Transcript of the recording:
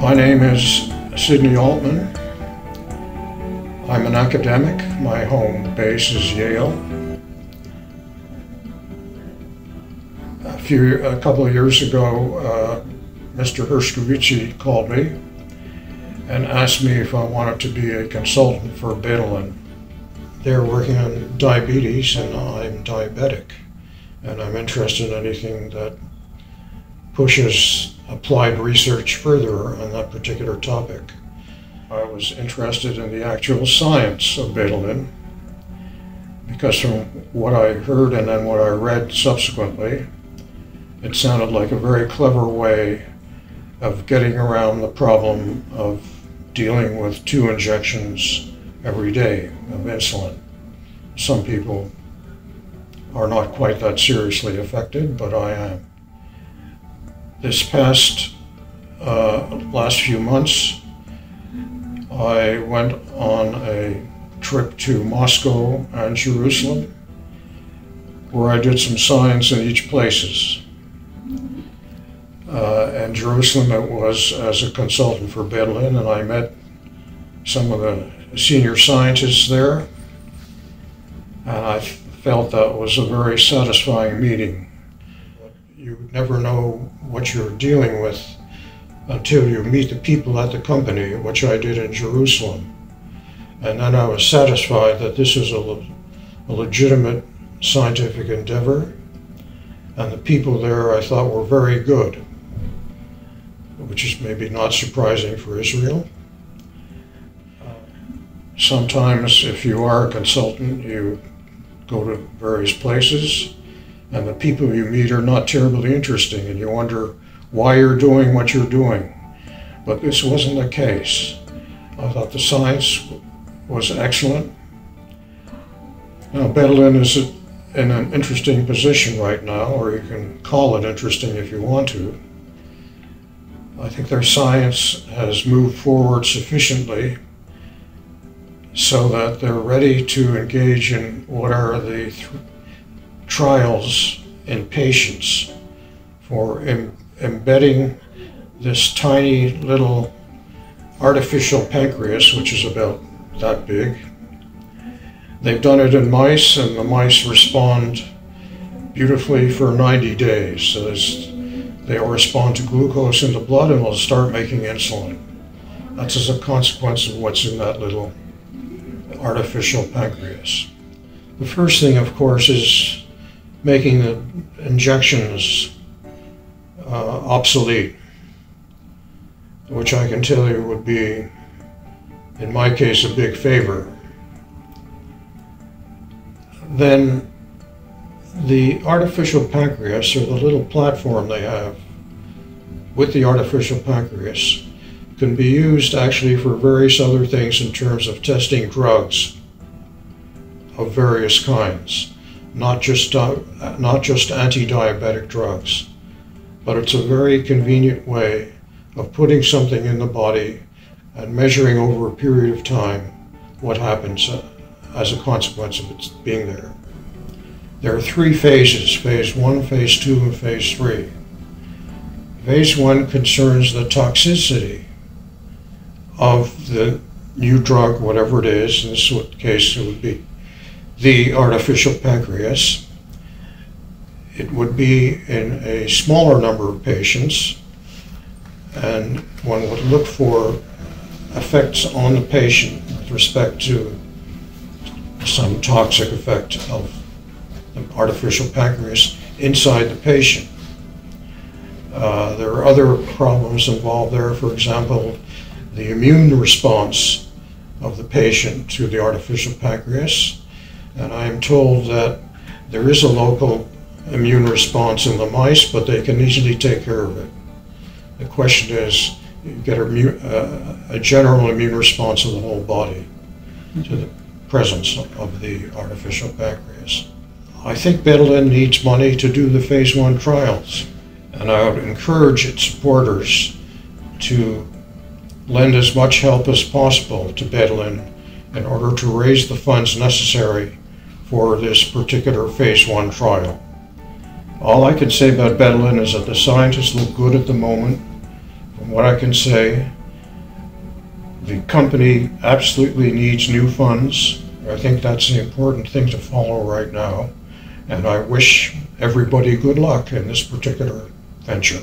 My name is Sidney Altman. I'm an academic. My home base is Yale. A few, a couple of years ago, uh, Mr. Hershkovich called me and asked me if I wanted to be a consultant for Betalin. They're working on diabetes, and I'm diabetic, and I'm interested in anything that pushes applied research further on that particular topic. I was interested in the actual science of Betalin because from what I heard and then what I read subsequently, it sounded like a very clever way of getting around the problem of dealing with two injections every day of insulin. Some people are not quite that seriously affected, but I am. This past uh, last few months, I went on a trip to Moscow and Jerusalem, where I did some science in each places. Uh, and Jerusalem, it was as a consultant for Betalin, and I met some of the senior scientists there, and I felt that was a very satisfying meeting. You never know what you're dealing with until you meet the people at the company, which I did in Jerusalem. And then I was satisfied that this is a, a legitimate scientific endeavor, and the people there I thought were very good which is maybe not surprising for Israel. Sometimes, if you are a consultant, you go to various places, and the people you meet are not terribly interesting, and you wonder why you're doing what you're doing. But this wasn't the case. I thought the science was excellent. Now, Betalin is in an interesting position right now, or you can call it interesting if you want to. I think their science has moved forward sufficiently so that they're ready to engage in what are the th- trials and patients for Im- embedding this tiny little artificial pancreas, which is about that big. They've done it in mice, and the mice respond beautifully for 90 days. So they will respond to glucose in the blood and will start making insulin. That's as a consequence of what's in that little artificial pancreas. The first thing, of course, is making the injections uh, obsolete, which I can tell you would be, in my case, a big favor. Then the artificial pancreas, or the little platform they have with the artificial pancreas, can be used actually for various other things in terms of testing drugs of various kinds, not just uh, not just anti-diabetic drugs, but it's a very convenient way of putting something in the body and measuring over a period of time what happens uh, as a consequence of it being there. There are three phases phase one, phase two, and phase three. Phase one concerns the toxicity of the new drug, whatever it is. In this case, it would be the artificial pancreas. It would be in a smaller number of patients, and one would look for effects on the patient with respect to some toxic effect of the artificial pancreas inside the patient. Uh, there are other problems involved there. For example, the immune response of the patient to the artificial pancreas. And I am told that there is a local immune response in the mice, but they can easily take care of it. The question is, you get a, uh, a general immune response of the whole body to the presence of the artificial pancreas. I think Betalin needs money to do the phase one trials, and I would encourage its supporters to lend as much help as possible to Betalin in order to raise the funds necessary for this particular phase one trial. All I can say about Betalin is that the scientists look good at the moment From what I can say, the company absolutely needs new funds. I think that's the important thing to follow right now. And I wish everybody good luck in this particular venture.